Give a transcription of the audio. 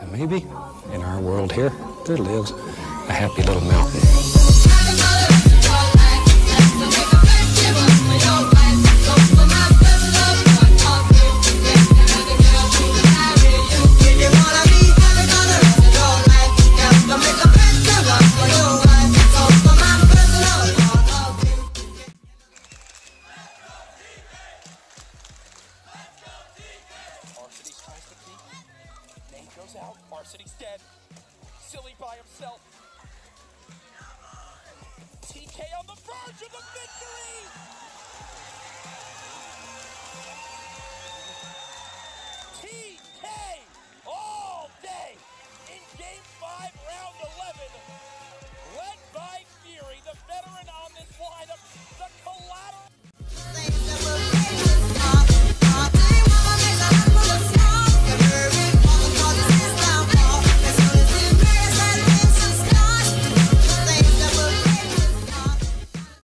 And maybe in our world here, there lives a happy little mountain. Goes out. Varsity's dead. Silly by himself. TK on the verge of a victory! TK